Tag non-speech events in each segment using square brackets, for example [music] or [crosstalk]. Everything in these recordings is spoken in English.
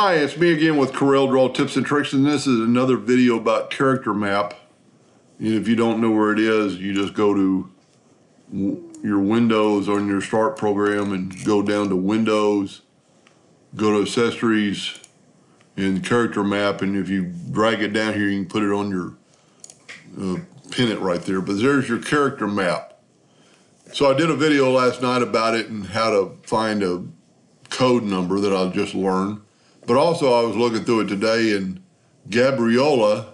Hi, it's me again with Corel Draw Tips and Tricks, and this is another video about Character Map. And if you don't know where it is, you just go to your Windows on your Start program and go down to Windows, go to Accessories, and Character Map, and if you drag it down here, you can put it on your, uh, pin it right there. But there's your Character Map. So I did a video last night about it and how to find a code number that I just learned. But also, I was looking through it today, and Gabriola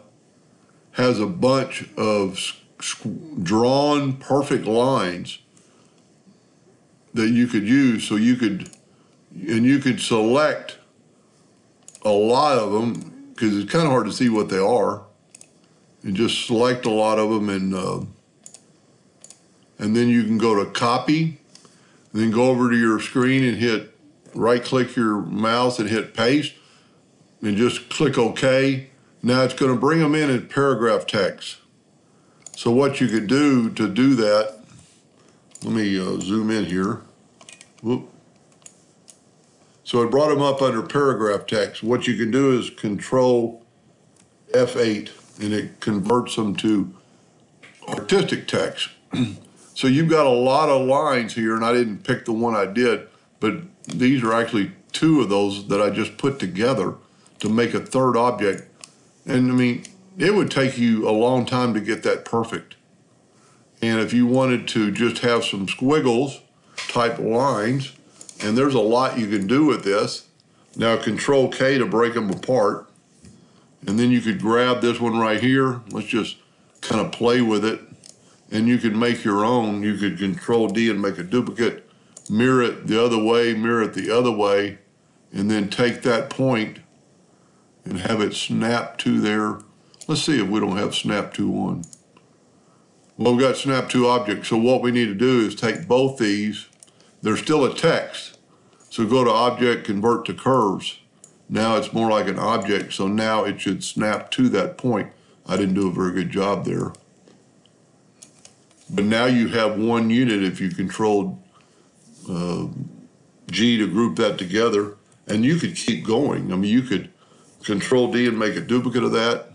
has a bunch of drawn perfect lines that you could use. So you could, and you could select a lot of them because it's kind of hard to see what they are, and just select a lot of them, and uh, and then you can go to copy, and then go over to your screen and hit right click your mouse and hit paste and just click OK. Now it's going to bring them in in paragraph text. So what you could do to do that, let me uh, zoom in here. Whoop. So it brought them up under paragraph text. What you can do is control F8 and it converts them to artistic text. [clears throat] so you've got a lot of lines here and I didn't pick the one I did, but these are actually two of those that I just put together to make a third object. And I mean, it would take you a long time to get that perfect. And if you wanted to just have some squiggles type lines, and there's a lot you can do with this. Now control K to break them apart. And then you could grab this one right here. Let's just kind of play with it. And you could make your own. You could control D and make a duplicate mirror it the other way, mirror it the other way, and then take that point and have it snap to there. Let's see if we don't have snap to one. Well, we've got snap to object. So what we need to do is take both these. They're still a text. So go to object, convert to curves. Now it's more like an object. So now it should snap to that point. I didn't do a very good job there. But now you have one unit if you controlled uh, G to group that together, and you could keep going. I mean, you could control D and make a duplicate of that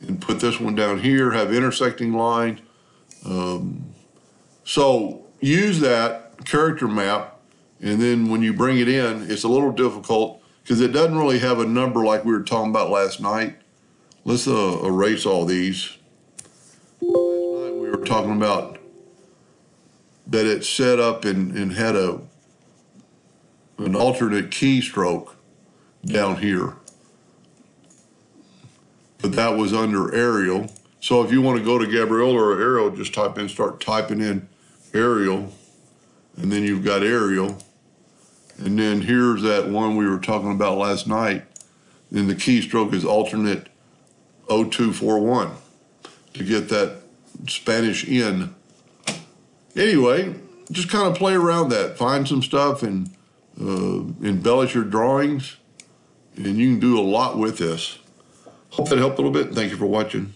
and put this one down here, have intersecting lines. Um, so use that character map, and then when you bring it in, it's a little difficult because it doesn't really have a number like we were talking about last night. Let's uh, erase all these. Last night we were talking about that it set up and, and had a an alternate keystroke down here. But that was under Arial. So if you want to go to Gabriola or Arial, just type in, start typing in Arial, and then you've got Arial. And then here's that one we were talking about last night. And the keystroke is alternate 0241 to get that Spanish in anyway, just kind of play around that, find some stuff and uh, embellish your drawings, and you can do a lot with this. Hope that helped a little bit. Thank you for watching.